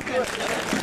Gracias.